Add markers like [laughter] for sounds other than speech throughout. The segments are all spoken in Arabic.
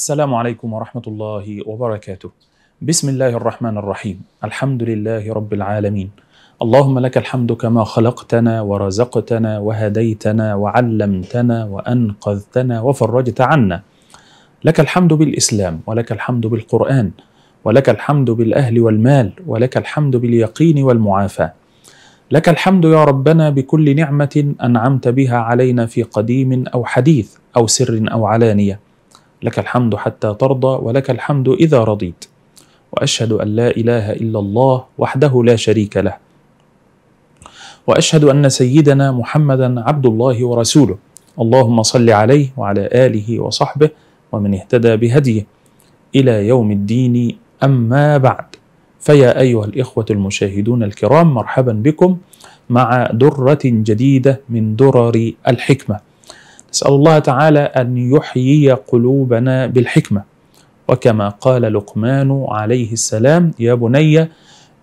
السلام عليكم ورحمة الله وبركاته. بسم الله الرحمن الرحيم، الحمد لله رب العالمين. اللهم لك الحمد كما خلقتنا ورزقتنا وهديتنا وعلمتنا وأنقذتنا وفرجت عنا. لك الحمد بالإسلام ولك الحمد بالقرآن ولك الحمد بالأهل والمال ولك الحمد باليقين والمعافاه. لك الحمد يا ربنا بكل نعمة أنعمت بها علينا في قديم أو حديث أو سر أو علانية. لك الحمد حتى ترضى ولك الحمد إذا رضيت. وأشهد أن لا إله إلا الله وحده لا شريك له. وأشهد أن سيدنا محمدا عبد الله ورسوله. اللهم صل عليه وعلى آله وصحبه ومن اهتدى بهديه إلى يوم الدين أما بعد فيا أيها الإخوة المشاهدون الكرام مرحبا بكم مع درة جديدة من درر الحكمة نسأل الله تعالى أن يحيي قلوبنا بالحكمة. وكما قال لقمان عليه السلام يا بني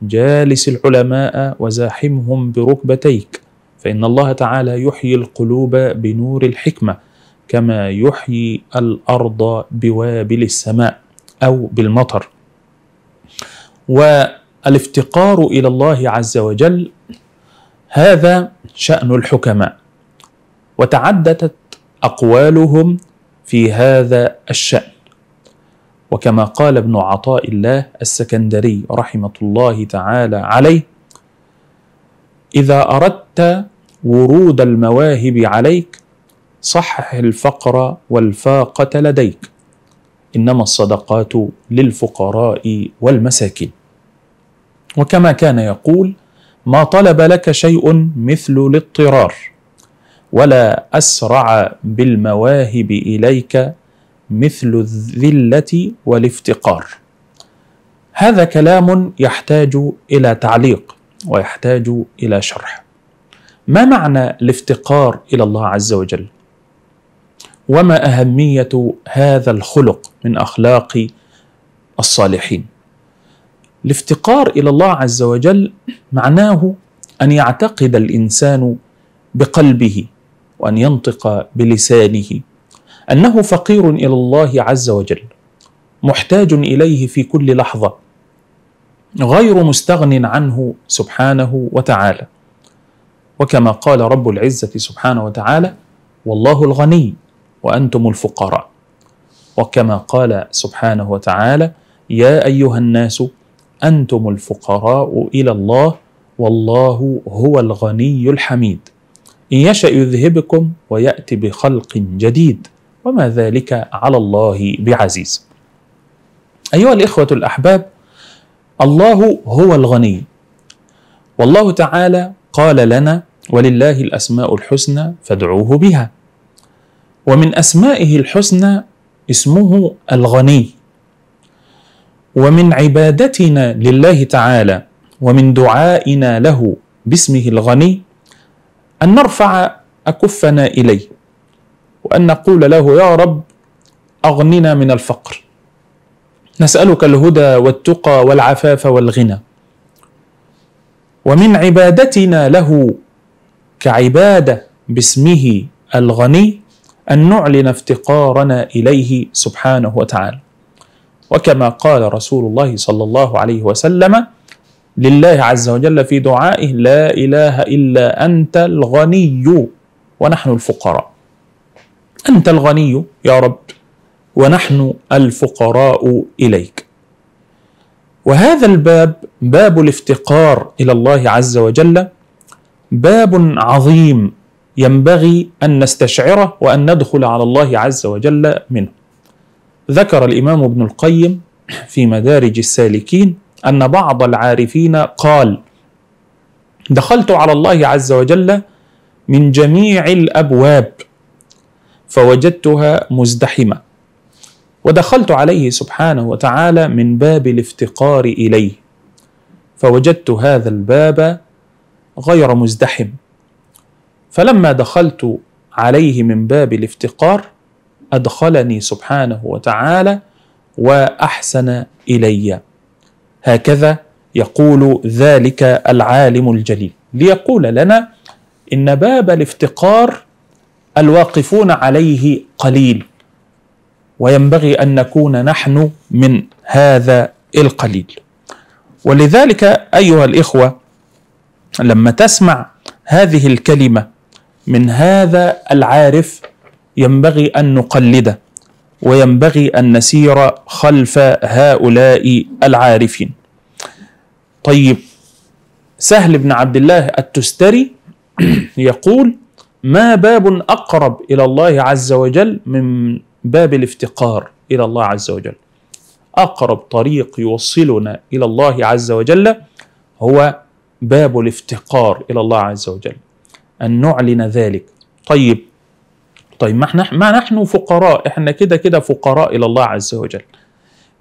جالس العلماء وزاحمهم بركبتيك فإن الله تعالى يحيي القلوب بنور الحكمة كما يحيي الأرض بوابل السماء أو بالمطر. والإفتقار إلى الله عز وجل هذا شأن الحكماء. وتعددت أقوالهم في هذا الشأن. وكما قال ابن عطاء الله السكندري رحمة الله تعالى عليه إذا أردت ورود المواهب عليك صحح الفقر والفاقة لديك. إنما الصدقات للفقراء والمساكين. وكما كان يقول ما طلب لك شيء مثل الاضطرار. ولا اسرع بالمواهب اليك مثل الذله والافتقار. هذا كلام يحتاج إلى تعليق ويحتاج إلى شرح. ما معنى الافتقار إلى الله عز وجل؟ وما اهميه هذا الخلق من أخلاق الصالحين؟ الافتقار إلى الله عز وجل معناه أن يعتقد الإنسان بقلبه وأن ينطق بلسانه أنه فقير إلى الله عز وجل محتاج إليه في كل لحظة غير مستغن عنه سبحانه وتعالى. وكما قال رب العزة سبحانه وتعالى والله الغني وأنتم الفقراء. وكما قال سبحانه وتعالى يا أيها الناس أنتم الفقراء إلى الله والله هو الغني الحميد. إن يشأ يذهبكم ويأتي بخلق جديد وما ذلك على الله بعزيز. أيها الإخوة الأحباب الله هو الغني. والله تعالى قال لنا ولله الأسماء الحسنى فادعوه بها. ومن أسمائه الحسنى اسمه الغني. ومن عبادتنا لله تعالى ومن دعائنا له باسمه الغني أن نرفع أكفنا إليه وأن نقول له يا رب أغننا من الفقر. نسألك الهدى والتقى والعفاف والغنى. ومن عبادتنا له كعبادة باسمه الغني أن نعلن افتقارنا إليه سبحانه وتعالى. وكما قال رسول الله صلى الله عليه وسلم لله عز وجل في دعائه لا إله إلا أنت الغني ونحن الفقراء. أنت الغني يا رب ونحن الفقراء إليك. وهذا الباب باب الافتقار إلى الله عز وجل باب عظيم ينبغي أن نستشعره وأن ندخل على الله عز وجل منه. ذكر الإمام ابن القيم في مدارج السالكين أن بعض العارفين قال دخلت على الله عز وجل من جميع الأبواب فوجدتها مزدحمة ودخلت عليه سبحانه وتعالى من باب الافتقار إليه فوجدت هذا الباب غير مزدحم. فلما دخلت عليه من باب الافتقار أدخلني سبحانه وتعالى وأحسن إلي. هكذا يقول ذلك العالم الجليل. ليقول لنا إن باب الافتقار الواقفون عليه قليل وينبغي أن نكون نحن من هذا القليل. ولذلك أيها الإخوة لما تسمع هذه الكلمة من هذا العارف ينبغي أن نقلده وينبغي أن نسير خلف هؤلاء العارفين. طيب. سهل بن عبد الله التستري يقول ما باب أقرب إلى الله عز وجل من باب الافتقار إلى الله عز وجل؟ أقرب طريق يوصلنا إلى الله عز وجل هو باب الافتقار إلى الله عز وجل. أن نعلن ذلك. طيب. طيب ما إحنا ما نحن فقراء؟ إحنا كده كده فقراء إلى الله عز وجل.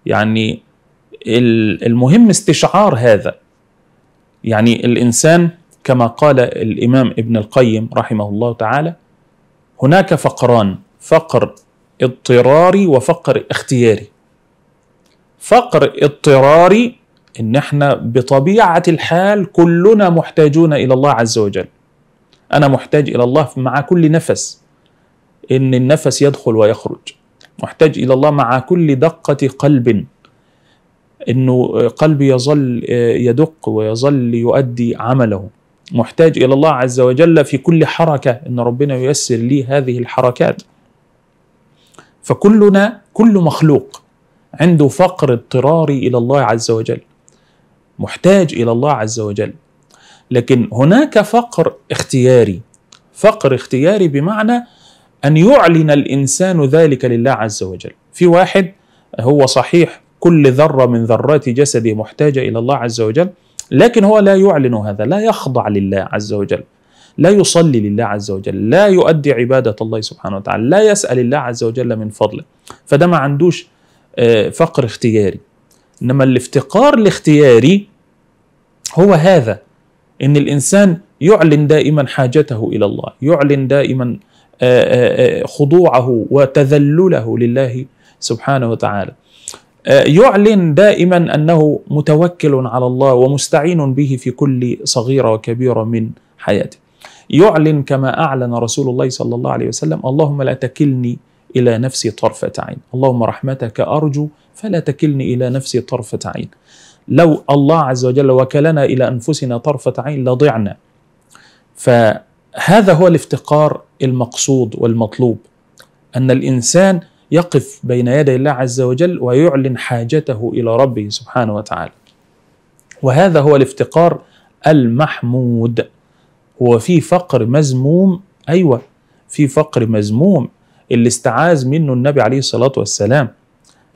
يعني المهم استشعار هذا. يعني الإنسان كما قال الإمام ابن القيم رحمه الله تعالى هناك فقران فقر اضطراري وفقر اختياري. فقر اضطراري إن إحنا بطبيعة الحال كلنا محتاجون إلى الله عز وجل. أنا محتاج إلى الله مع كل نفس. إن النفس يدخل ويخرج. محتاج إلى الله مع كل دقة قلب. إنه قلبي يظل يدق ويظل يؤدي عمله. محتاج إلى الله عز وجل في كل حركة إن ربنا ييسر لي هذه الحركات. فكلنا كل مخلوق عنده فقر اضطراري إلى الله عز وجل. محتاج إلى الله عز وجل. لكن هناك فقر اختياري. فقر اختياري بمعنى أن يعلن الإنسان ذلك لله عز وجل. في واحد هو صحيح كل ذرة من ذرات جسده محتاجة إلى الله عز وجل لكن هو لا يعلن هذا لا يخضع لله عز وجل لا يصلي لله عز وجل لا يؤدي عبادة الله سبحانه وتعالى لا يسأل الله عز وجل من فضله. فده ما عندوش فقر اختياري. إنما الافتقار الاختياري هو هذا إن الإنسان يعلن دائما حاجته إلى الله يعلن دائما خضوعه وتذلله لله سبحانه وتعالى. يعلن دائما أنه متوكل على الله ومستعين به في كل صغيرة وكبيرة من حياته. يعلن كما أعلن رسول الله صلى الله عليه وسلم: اللهم لا تكلني إلى نفسي طرفة عين، اللهم رحمتك أرجو فلا تكلني إلى نفسي طرفة عين. لو الله عز وجل وكلنا إلى أنفسنا طرفة عين لضعنا. فهذا هو الافتقار المقصود والمطلوب أن الإنسان يقف بين يدي الله عز وجل ويعلن حاجته إلى ربه سبحانه وتعالى. وهذا هو الافتقار المحمود. هو في فقر مذموم أيوه في فقر مذموم اللي استعاذ منه النبي عليه الصلاة والسلام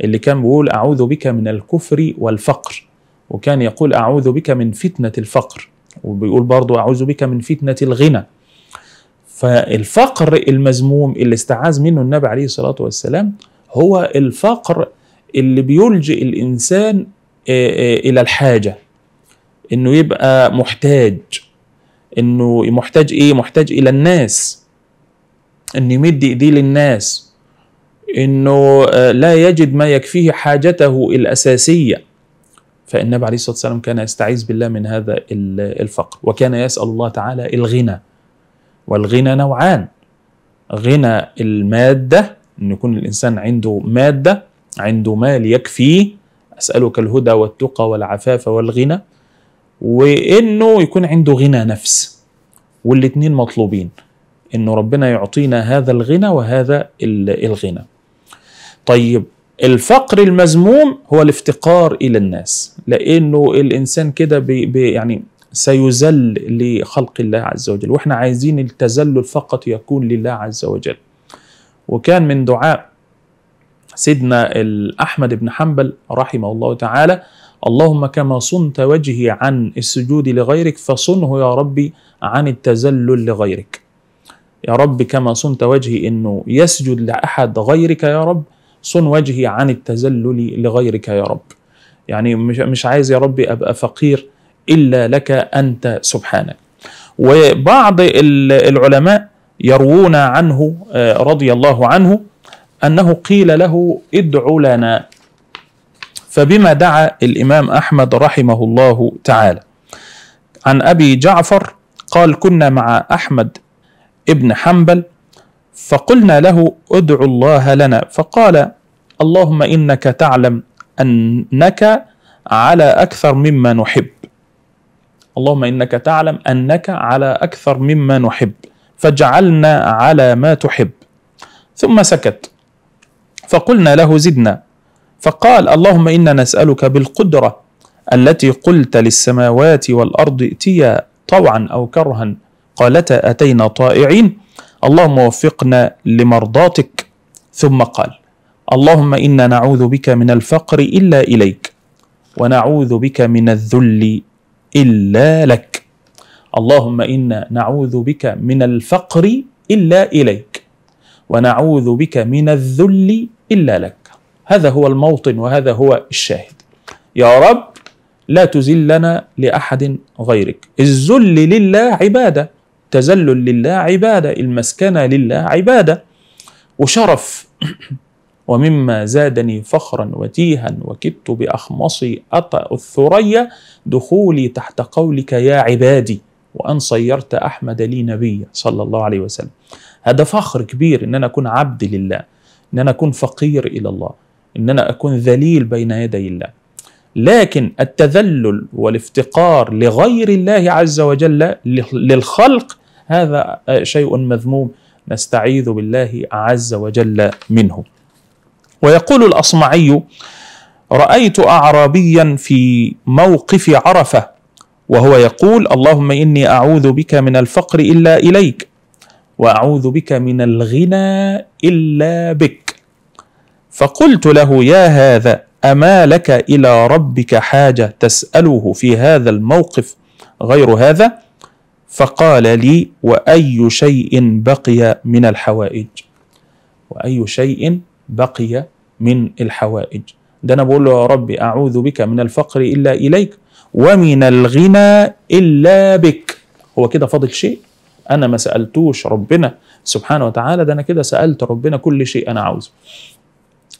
اللي كان بيقول أعوذ بك من الكفر والفقر وكان يقول أعوذ بك من فتنة الفقر وبيقول برضه أعوذ بك من فتنة الغنى فالفقر المذموم اللي استعاذ منه النبي عليه الصلاة والسلام هو الفقر اللي بيلجئ الإنسان إلى الحاجة. إنه يبقى محتاج. إنه محتاج إيه؟ محتاج إلى الناس. إنه يمد إيديه للناس. إنه لا يجد ما يكفيه حاجته الأساسية. فالنبي عليه الصلاة والسلام كان يستعيذ بالله من هذا الفقر. وكان يسأل الله تعالى الغنى. والغنى نوعان. غنى المادة أن يكون الإنسان عنده مادة عنده مال يكفيه أسألك الهدى والتقى والعفاف والغنى وإنه يكون عنده غنى نفس. والاتنين مطلوبين إنه ربنا يعطينا هذا الغنى وهذا الغنى. طيب الفقر المذموم هو الافتقار إلى الناس لأنه الإنسان كده يعني سيذل لخلق الله عز وجل. وإحنا عايزين التذلل فقط يكون لله عز وجل. وكان من دعاء سيدنا احمد بن حنبل رحمه الله تعالى اللهم كما صنت وجهي عن السجود لغيرك فصنه يا ربي عن التذلل لغيرك. يا رب كما صنت وجهي إنه يسجد لأحد غيرك يا رب صن وجهي عن التذلل لغيرك يا رب. يعني مش مش عايز يا ربي أبقى فقير إلا لك أنت سبحانك. وبعض العلماء يروون عنه رضي الله عنه أنه قيل له ادع لنا. فبما دعا الإمام أحمد رحمه الله تعالى. عن أبي جعفر قال كنا مع أحمد ابن حنبل فقلنا له ادعو الله لنا. فقال اللهم إنك تعلم أنك على أكثر مما نحب. اللهم إنك تعلم أنك على أكثر مما نحب فاجعلنا على ما تحب. ثم سكت. فقلنا له زدنا. فقال اللهم إنا نسألك بالقدرة التي قلت للسماوات والأرض ائتيا طوعا أو كرها. قالتا أتينا طائعين. اللهم وفقنا لمرضاتك. ثم قال اللهم إنا نعوذ بك من الفقر إلا إليك ونعوذ بك من الذل إلا لك. اللهم إنا نعوذ بك من الفقر إلا إليك ونعوذ بك من الذل إلا لك. هذا هو الموطن وهذا هو الشاهد. يا رب لا تزلنا لأحد غيرك. الذل لله عبادة تذلل لله عبادة المسكنه لله عبادة. وشرف ومما زادني فخرا وتيها وكدت بأخمصي أطأ الثريا دخولي تحت قولك يا عبادي وأن صيرت أحمد لي نبيا صلى الله عليه وسلم. هذا فخر كبير إن أنا أكون عبد لله إن أنا أكون فقير إلى الله إن أنا أكون ذليل بين يدي الله. لكن التذلل والافتقار لغير الله عز وجل للخلق هذا شيء مذموم نستعيذ بالله عز وجل منه. ويقول الأصمعي رأيت اعرابيا في موقف عرفة وهو يقول اللهم إني أعوذ بك من الفقر إلا إليك وأعوذ بك من الغنى إلا بك. فقلت له يا هذا أما لك إلى ربك حاجة تسأله في هذا الموقف غير هذا؟ فقال لي وأي شيء بقي من الحوائج؟ وأي شيء بقي من الحوائج. ده أنا بقول له يا ربي أعوذ بك من الفقر إلا إليك ومن الغنى إلا بك. هو كده فاضل شيء؟ أنا ما سألتوش ربنا سبحانه وتعالى ده أنا كده سألت ربنا كل شيء أنا عاوزه.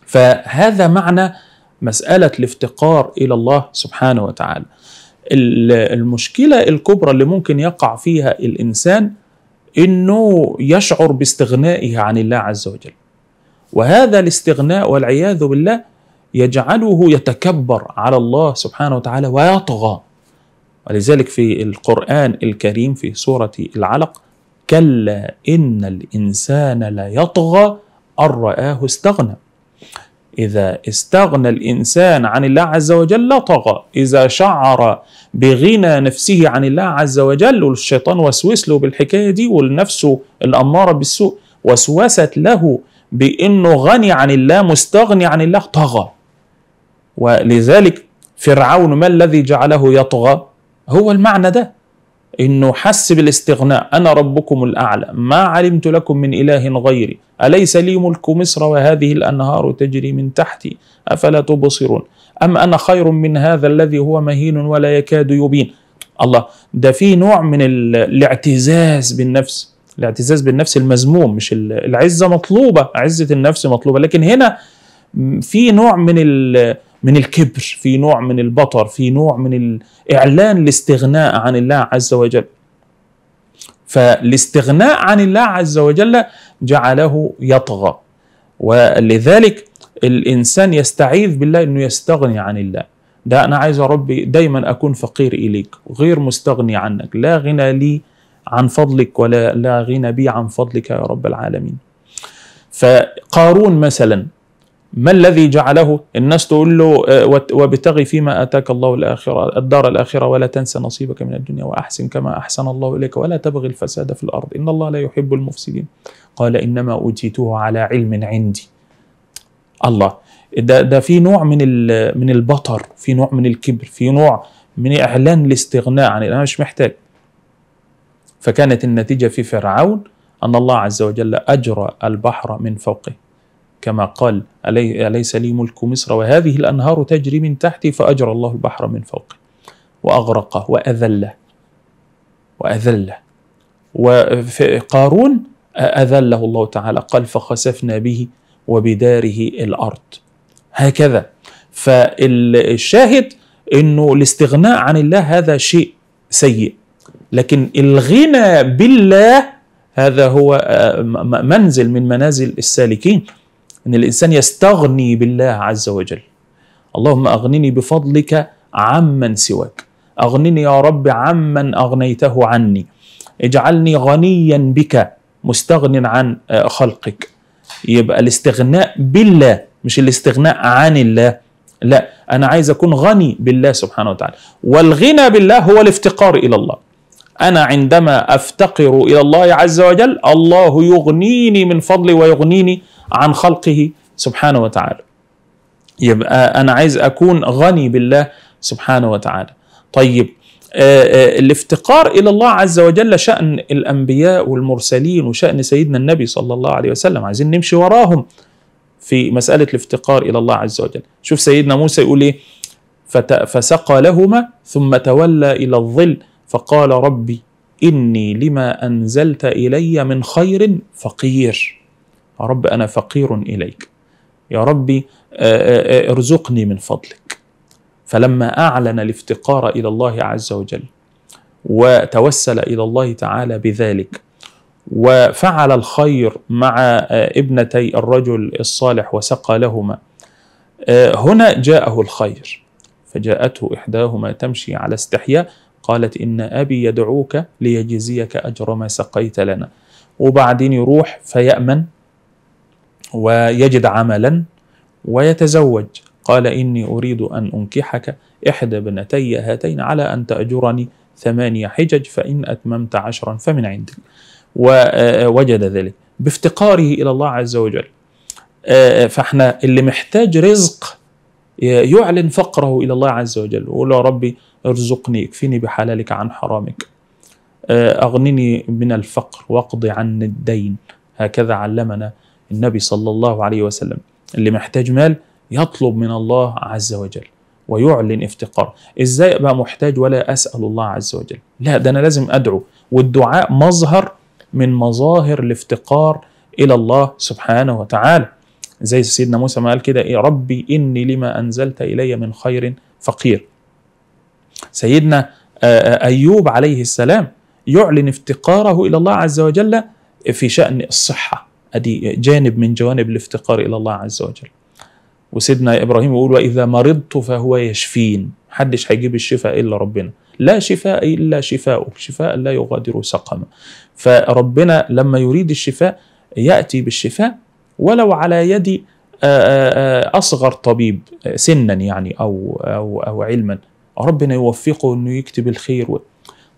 فهذا معنى مسألة الافتقار إلى الله سبحانه وتعالى. المشكلة الكبرى اللي ممكن يقع فيها الإنسان إنه يشعر باستغنائه عن الله عز وجل. وهذا الاستغناء والعياذ بالله يجعله يتكبر على الله سبحانه وتعالى ويطغى. ولذلك في القرآن الكريم في سورة العلق كلا إن الإنسان ليطغى أن رآه استغنى. إذا استغنى الإنسان عن الله عز وجل طغى إذا شعر بغنى نفسه عن الله عز وجل والشيطان وسوس له بالحكاية دي والنفس الأمارة بالسوء وسوست له بأنه غني عن الله مستغني عن الله طغى. ولذلك فرعون ما الذي جعله يطغى؟ هو المعنى ده. إنه حس بالاستغناء. أنا ربكم الأعلى. ما علمت لكم من إله غيري. أليس لي ملك مصر وهذه الأنهار تجري من تحتي؟ أفلا تبصرون؟ أم أنا خير من هذا الذي هو مهين ولا يكاد يبين؟ الله ده في نوع من الاعتزاز بالنفس. الاعتزاز بالنفس المذموم مش العزة مطلوبة عزة النفس مطلوبة. لكن هنا في نوع من من الكبر في نوع من البطر في نوع من الإعلان الاستغناء عن الله عز وجل. فالاستغناء عن الله عز وجل جعله يطغى. ولذلك الإنسان يستعيذ بالله إنه يستغني عن الله. ده أنا عايز يا ربي دايما أكون فقير إليك غير مستغني عنك لا غنى لي عن فضلك ولا لا غنى بي عن فضلك يا رب العالمين. فقارون مثلا ما الذي جعله؟ الناس تقول له آه، وابتغي فيما آتاك الله الآخرة الدار الآخرة ولا تنسى نصيبك من الدنيا وأحسن كما أحسن الله إليك ولا تبغي الفساد في الأرض. إن الله لا يحب المفسدين. قال إنما أوتيته على علم عندي. الله. ده ده في نوع من من البطر في نوع من الكبر في نوع من إعلان الاستغناء عن أنا مش محتاج. فكانت النتيجة في فرعون أن الله عز وجل أجرى البحر من فوقه. كما قال أليس لي ملك مصر وهذه الأنهار تجري من تحتي فأجرى الله البحر من فوقه. وأغرقه وأذله. وأذله. وقارون أذله الله تعالى. قال فخسفنا به وبداره الأرض. هكذا. فالشاهد أنه الاستغناء عن الله هذا شيء سيء. لكن الغنى بالله هذا هو منزل من منازل السالكين. إن الإنسان يستغني بالله عز وجل. اللهم أغنني بفضلك عمن سواك. أغنني يا رب عمن أغنيته عني. اجعلني غنيا بك مستغن عن خلقك. يبقى الاستغناء بالله مش الاستغناء عن الله. لا أنا عايز أكون غني بالله سبحانه وتعالى. والغنى بالله هو الافتقار إلى الله. أنا عندما أفتقر إلى الله عز وجل الله يغنيني من فضله ويغنيني عن خلقه سبحانه وتعالى. يبقى أنا عايز أكون غني بالله سبحانه وتعالى. طيب الافتقار إلى الله عز وجل شأن الأنبياء والمرسلين وشأن سيدنا النبي صلى الله عليه وسلم. عايزين نمشي وراهم في مسألة الافتقار إلى الله عز وجل. شوف سيدنا موسى يقول إيه؟ فسقى لهما ثم تولى إلى الظل فقال ربي إني لما أنزلت إلي من خير فقير. يا رب أنا فقير إليك. يا ربي ارزقني من فضلك. فلما أعلن الافتقار إلى الله عز وجل وتوسل إلى الله تعالى بذلك وفعل الخير مع ابنتي الرجل الصالح وسقى لهما هنا جاءه الخير. فجاءته إحداهما تمشي على استحياء قالت إن أبي يدعوك ليجزيك أجر ما سقيت لنا. وبعدين يروح فيأمن ويجد عملا ويتزوج. قال إني أريد أن أنكحك إحدى ابنتي هاتين على أن تأجرني ثمانية حجج فإن أتممت عشرا فمن عندك. ووجد ذلك. بافتقاره إلى الله عز وجل. فإحنا اللي محتاج رزق يعلن فقره إلى الله عز وجل ويقول يا ربي ارزقني اكفني بحلالك عن حرامك أغنني من الفقر واقضي عن الدين. هكذا علمنا النبي صلى الله عليه وسلم. اللي محتاج مال يطلب من الله عز وجل ويعلن افتقار. إزاي أبقى محتاج ولا أسأل الله عز وجل؟ لا ده أنا لازم أدعو والدعاء مظهر من مظاهر الافتقار إلى الله سبحانه وتعالى. زي سيدنا موسى ما قال كده يا ربي إني لما أنزلت إلي من خير فقير. سيدنا أيوب عليه السلام يعلن افتقاره إلى الله عز وجل في شأن الصحة أدي جانب من جوانب الافتقار إلى الله عز وجل. وسيدنا إبراهيم يقول وإذا مرضت فهو يشفين محدش هيجيب الشفاء إلا ربنا. لا شفاء إلا شفاؤك شفاء لا يغادر سقما. فربنا لما يريد الشفاء يأتي بالشفاء ولو على يد أصغر طبيب سنا يعني أو أو أو علما. ربنا يوفقه إنه يكتب الخير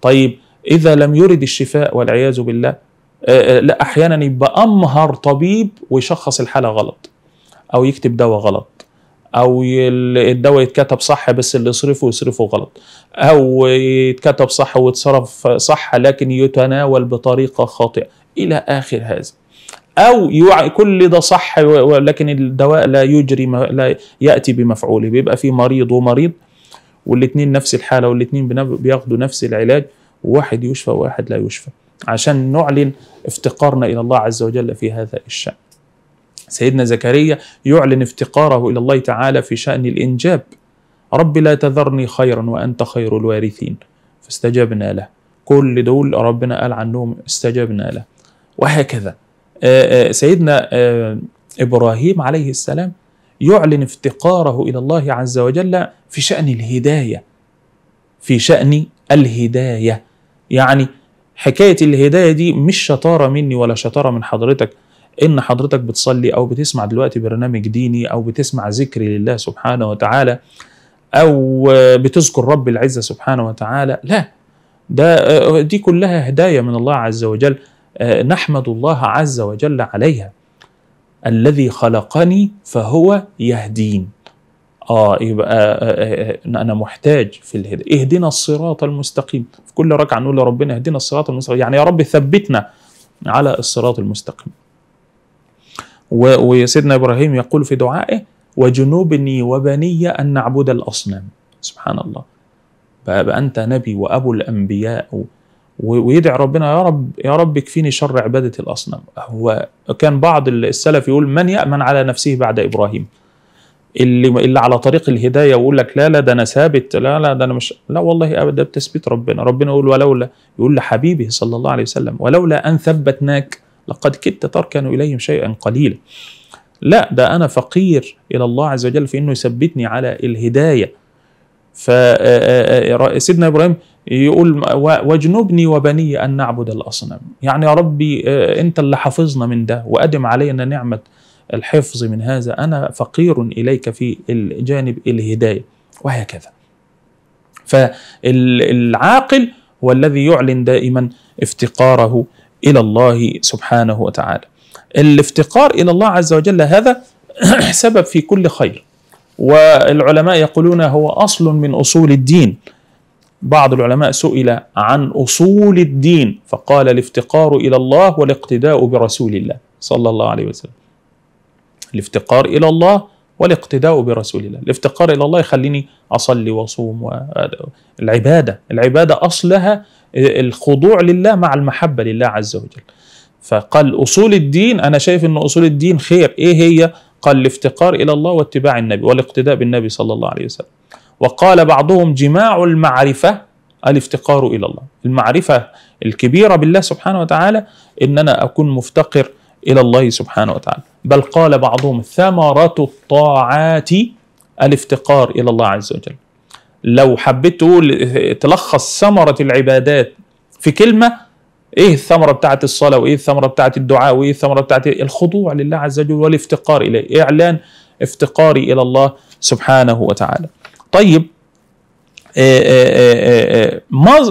طيب إذا لم يرد الشفاء والعياذ بالله لا أحيانا يبقى أمهر طبيب ويشخص الحالة غلط أو يكتب دواء غلط أو الدواء يتكتب صح بس اللي يصرفه يصرفه غلط أو يتكتب صح ويتصرف صح لكن يتناول بطريقة خاطئة. إلى آخر هذا. أو كل ده صح ولكن الدواء لا يجري لا يأتي بمفعوله بيبقى في مريض ومريض والاثنين نفس الحالة والاثنين بياخدوا نفس العلاج وواحد يشفى وواحد لا يشفى عشان نعلن افتقارنا إلى الله عز وجل في هذا الشأن. سيدنا زكريا يعلن افتقاره إلى الله تعالى في شأن الإنجاب. رب لا تذرني خيرا وأنت خير الوارثين فاستجبنا له. كل دول ربنا قال عنهم استجبنا له. وهكذا سيدنا إبراهيم عليه السلام يعلن افتقاره إلى الله عز وجل في شأن الهداية. في شأن الهداية. يعني حكاية الهداية دي مش شطارة مني ولا شطارة من حضرتك إن حضرتك بتصلي أو بتسمع دلوقتي برنامج ديني أو بتسمع ذكر لله سبحانه وتعالى أو بتذكر رب العزة سبحانه وتعالى لا ده دي كلها هداية من الله عز وجل نحمد الله عز وجل عليها. الذي خلقني فهو يهدين. آه يبقى آه أنا محتاج في الهدايه اهدنا الصراط المستقيم. في كل ركعة نقول لربنا اهدنا الصراط المستقيم. يعني يا رب ثبتنا على الصراط المستقيم. وسيدنا إبراهيم يقول في دعائه وجنوبني وبني أن نعبد الأصنام. سبحان الله. بقى أنت نبي وأبو الأنبياء. ويدعي ربنا يا رب يا رب اكفيني شر عباده الأصنام. هو كان بعض السلف يقول من يأمن على نفسه بعد إبراهيم؟ اللي اللي على طريق الهداية ويقول لك لا لا ده أنا ثابت لا لا ده أنا مش لا والله أبدا بتثبيت ربنا. ربنا يقول ولولا يقول لحبيبه صلى الله عليه وسلم ولولا أن ثبتناك لقد كدت تركن إليهم شيئا قليلا. لا ده أنا فقير إلى الله عز وجل في إنه يثبتني على الهداية. فسيدنا إبراهيم يقول واجنبني وبني أن نعبد الأصنام. يعني يا ربي أنت اللي حافظنا من ده وأدم علينا نعمة الحفظ من هذا. أنا فقير إليك في الجانب الهداية وهكذا. فالعاقل هو الذي يعلن دائما افتقاره إلى الله سبحانه وتعالى. الافتقار إلى الله عز وجل هذا [clears throat] سبب في كل خير. والعلماء يقولون هو أصل من أصول الدين. بعض العلماء سئل عن أصول الدين فقال الافتقار إلى الله والاقتداء برسول الله صلى الله عليه وسلم. الافتقار إلى الله والاقتداء برسول الله. الافتقار إلى الله يخليني أصلي وأصوم العبادة العبادة أصلها الخضوع لله مع المحبة لله عز وجل. فقال أصول الدين أنا شايف إن أصول الدين خير. إيه هي؟ قال الافتقار إلى الله واتباع النبي والاقتداء بالنبي صلى الله عليه وسلم. وقال بعضهم جماع المعرفة الافتقار إلى الله. المعرفة الكبيرة بالله سبحانه وتعالى ان أنا أكون مفتقر إلى الله سبحانه وتعالى. بل قال بعضهم ثمرة الطاعات الافتقار إلى الله عز وجل. لو حبيت تقول تلخص ثمرة العبادات في كلمة إيه الثمرة بتاعت الصلاة وإيه الثمرة بتاعت الدعاء وإيه الثمرة بتاعت الخضوع لله عز وجل والافتقار إليه. إعلان افتقاري إلى الله سبحانه وتعالى. طيب آآ آآ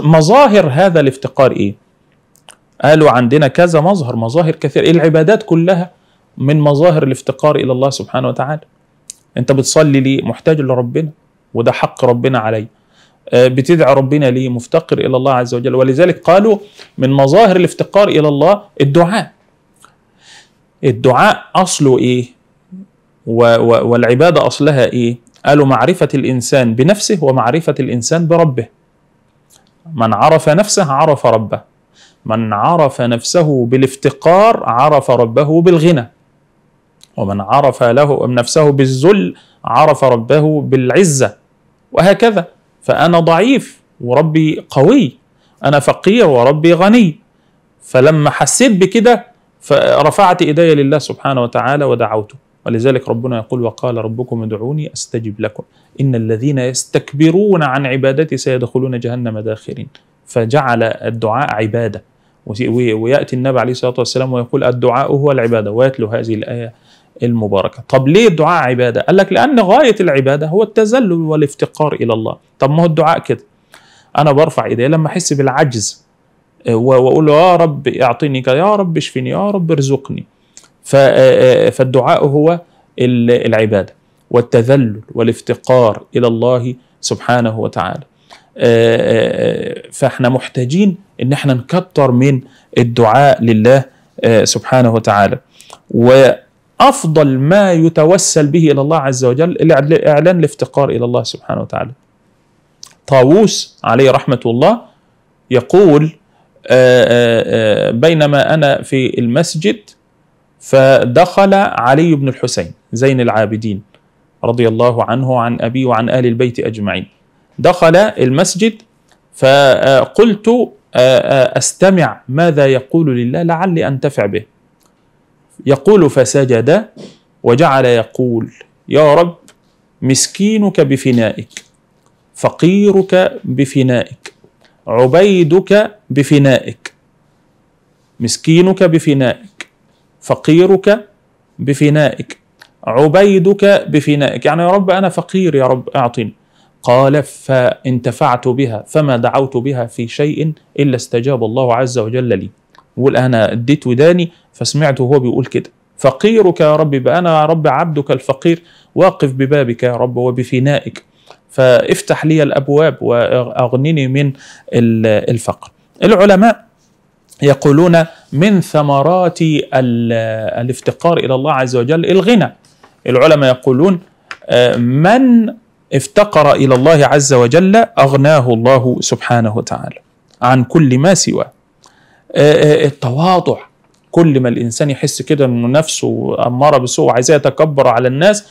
مظاهر هذا الافتقار إيه؟ قالوا عندنا كذا مظهر مظاهر كثير العبادات كلها من مظاهر الافتقار إلى الله سبحانه وتعالى؟ أنت بتصلي ليه محتاج لربنا وده حق ربنا عليه بتدعي ربنا ليه مفتقر إلى الله عز وجل. ولذلك قالوا من مظاهر الافتقار إلى الله الدعاء. الدعاء أصله إيه؟ والعبادة أصلها إيه؟ قالوا معرفة الإنسان بنفسه ومعرفة الإنسان بربه. من عرف نفسه عرف ربه. من عرف نفسه بالافتقار عرف ربه بالغنى. ومن عرف له نفسه بالذل عرف ربه بالعزة. وهكذا. فأنا ضعيف وربي قوي أنا فقير وربي غني. فلما حسيت بكده فرفعت إيدي لله سبحانه وتعالى ودعوته. ولذلك ربنا يقول وقال ربكم ادعوني أستجب لكم. إن الذين يستكبرون عن عبادتي سيدخلون جهنم داخرين. فجعل الدعاء عبادة. ويأتي النبي عليه الصلاة والسلام ويقول الدعاء هو العبادة. ويتلو هذه الآية المباركة. طب ليه الدعاء عبادة؟ قال لك لأن غاية العبادة هو التذلل والافتقار إلى الله. طب ما هو الدعاء كده. أنا برفع إيدي لما أحس بالعجز وأقول له يا رب أعطيني يا رب اشفني يا رب ارزقني. فالدعاء هو العبادة. والتذلل والافتقار إلى الله سبحانه وتعالى. فإحنا محتاجين إن إحنا نكتر من الدعاء لله سبحانه وتعالى. وافضل ما يتوسل به إلى الله عز وجل اعلان الافتقار إلى الله سبحانه وتعالى. طاووس عليه رحمة الله يقول بينما أنا في المسجد فدخل علي بن الحسين زين العابدين رضي الله عنه وعن ابي وعن ال البيت أجمعين. دخل المسجد فقلت أستمع ماذا يقول لله لعلي أنتفع به. يقول فسجد وجعل يقول يا رب مسكينك بفنائك فقيرك بفنائك عبيدك بفنائك مسكينك بفنائك فقيرك بفنائك عبيدك بفنائك. يعني يا رب أنا فقير يا رب أعطني. قال فانتفعت بها فما دعوت بها في شيء إلا استجاب الله عز وجل لي. يقول أنا أديت وداني فسمعته وهو بيقول كده. فقيرك يا رب بقى أنا يا رب عبدك الفقير واقف ببابك يا رب وبفنائك. فافتح لي الأبواب وأغنني من الفقر. العلماء يقولون من ثمرات الافتقار إلى الله عز وجل الغنى. العلماء يقولون من افتقر إلى الله عز وجل أغناه الله سبحانه وتعالى. عن كل ما سواه. التواضع. كل ما الإنسان يحس كده إنه نفسه اماره بسوء وعايز يتكبر على الناس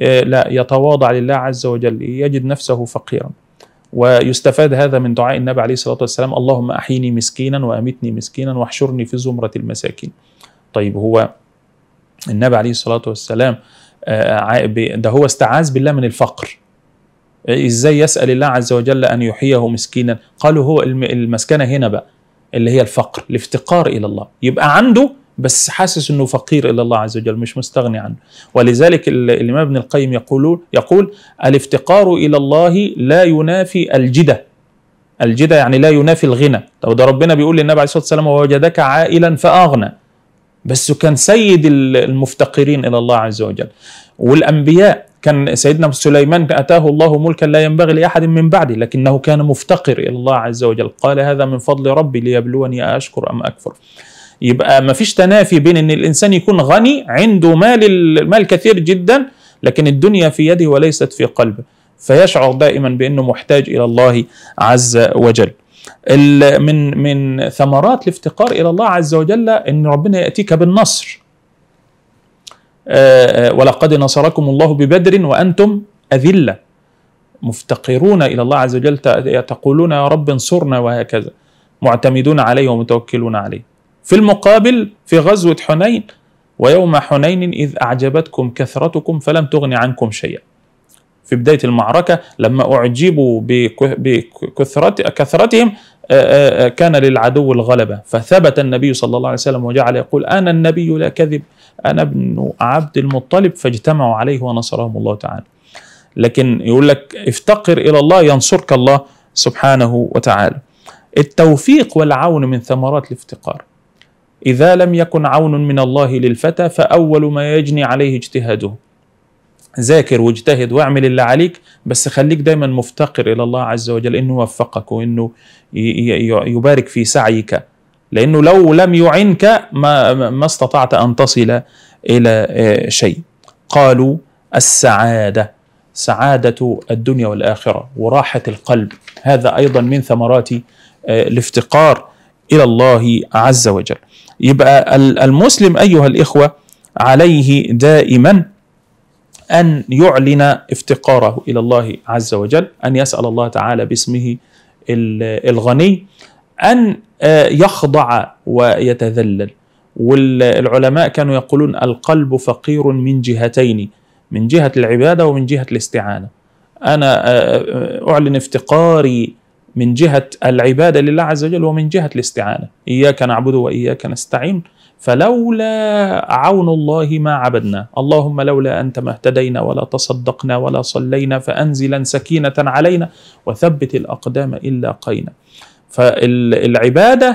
لا يتواضع لله عز وجل يجد نفسه فقيرا. ويستفاد هذا من دعاء النبي عليه الصلاة والسلام اللهم أحيني مسكينا وأمتني مسكينا واحشرني في زمرة المساكين. طيب هو النبي عليه الصلاة والسلام ده هو استعاذ بالله من الفقر. إزاي يسأل الله عز وجل أن يحييه مسكينا؟ قالوا هو المسكنة هنا بقى. اللي هي الفقر الافتقار إلى الله. يبقى عنده بس حاسس إنه فقير إلى الله عز وجل مش مستغني عنه. ولذلك الإمام ابن القيم يقول يقول الافتقار إلى الله لا ينافي الجدة. الجدة يعني لا ينافي الغنى. طب ده ربنا بيقول للنبي عليه الصلاة والسلام ووجدك عائلا فأغنى. بس كان سيد المفتقرين إلى الله عز وجل. والأنبياء كان سيدنا سليمان أتاه الله ملكا لا ينبغي لأحد من بعده لكنه كان مفتقر إلى الله عز وجل. قال هذا من فضل ربي ليبلوني أشكر أم أكفر. يبقى ما فيش تنافي بين إن الإنسان يكون غني عنده مال المال كثير جدا لكن الدنيا في يده وليست في قلبه. فيشعر دائما بأنه محتاج إلى الله عز وجل. من من ثمرات الافتقار إلى الله عز وجل إن ربنا يأتيك بالنصر. ولقد نصركم الله ببدر وأنتم أذلة مفتقرون إلى الله عز وجل تقولون يا رب انصرنا وهكذا معتمدون عليه ومتوكلون عليه. في المقابل في غزوة حنين ويوم حنين إذ أعجبتكم كثرتكم فلم تغن عنكم شيئا. في بداية المعركة لما أعجبوا بكثرت كثرتهم كان للعدو الغلبة. فثبت النبي صلى الله عليه وسلم وجعل يقول أنا النبي لا كذب أنا ابن عبد المطلب. فاجتمعوا عليه ونصرهم الله تعالى. لكن يقول لك افتقر إلى الله ينصرك الله سبحانه وتعالى. التوفيق والعون من ثمرات الافتقار. إذا لم يكن عون من الله للفتى فأول ما يجني عليه اجتهاده. ذاكر واجتهد واعمل اللي عليك بس خليك دايما مفتقر إلى الله عز وجل إنه يوفقك وإنه يبارك في سعيك. لأنه لو لم يعنك ما ما استطعت أن تصل إلى شيء. قالوا السعادة سعادة الدنيا والآخرة وراحة القلب. هذا أيضا من ثمرات الافتقار إلى الله عز وجل. يبقى المسلم أيها الإخوة عليه دائما أن يعلن افتقاره إلى الله عز وجل أن يسأل الله تعالى باسمه الغني أن يخضع ويتذلل. والعلماء كانوا يقولون القلب فقير من جهتين من جهة العبادة ومن جهة الاستعانة. أنا أعلن افتقاري من جهة العبادة لله عز وجل ومن جهة الاستعانة. إياك نعبد وإياك نستعين. فلولا عون الله ما عبدنا. اللهم لولا أنت ما اهتدينا ولا تصدقنا ولا صلينا فأنزلا سكينة علينا وثبت الأقدام إلا قينا. فالعبادة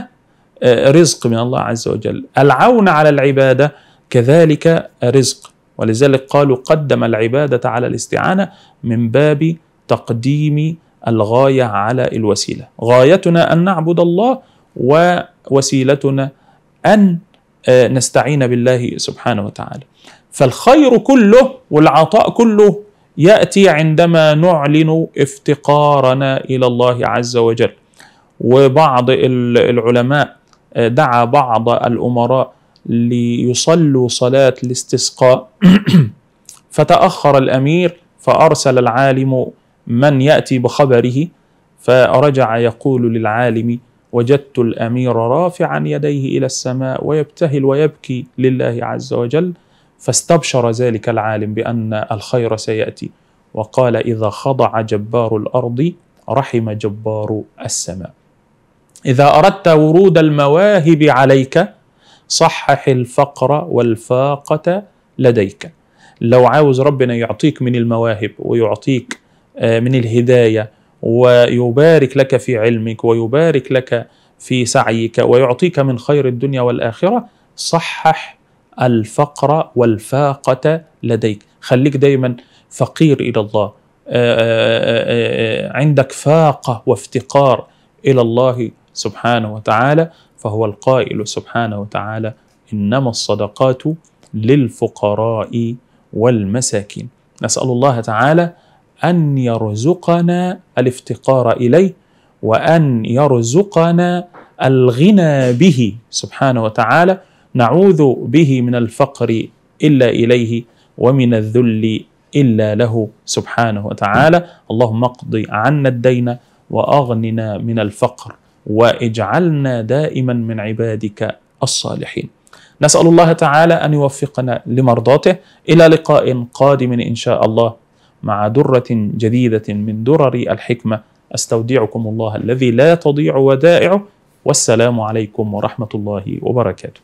رزق من الله عز وجل. العون على العبادة كذلك رزق. ولذلك قالوا قدم العبادة على الاستعانة من باب تقديم الغاية على الوسيلة. غايتنا أن نعبد الله ووسيلتنا أن نستعين بالله سبحانه وتعالى. فالخير كله والعطاء كله يأتي عندما نعلن افتقارنا إلى الله عز وجل. وبعض العلماء دعا بعض الأمراء ليصلوا صلاة الاستسقاء. [clears throat] فتأخر الأمير فأرسل العالم من يأتي بخبره فرجع يقول للعالم وجدت الأمير رافعا يديه إلى السماء ويبتهل ويبكي لله عز وجل فاستبشر ذلك العالم بأن الخير سيأتي. وقال إذا خضع جبار الأرض رحم جبار السماء. إذا أردت ورود المواهب عليك صحح الفقر والفاقة لديك. لو عاوز ربنا يعطيك من المواهب ويعطيك من الهداية ويبارك لك في علمك ويبارك لك في سعيك ويعطيك من خير الدنيا والآخرة صحح الفقر والفاقة لديك. خليك دايما فقير إلى الله. عندك فاقة وافتقار إلى الله سبحانه وتعالى فهو القائل سبحانه وتعالى إنما الصدقات للفقراء والمساكين. نسأل الله تعالى أن يرزقنا الافتقار إليه وأن يرزقنا الغنى به سبحانه وتعالى. نعوذ به من الفقر إلا إليه ومن الذل إلا له سبحانه وتعالى. اللهم اقض عنا الدين وأغننا من الفقر وإجعلنا دائما من عبادك الصالحين. نسأل الله تعالى أن يوفقنا لمرضاته. إلى لقاء قادم إن شاء الله. مع درة جديدة من درر الحكمة. أستودعكم الله الذي لا تضيع ودائعه. والسلام عليكم ورحمة الله وبركاته.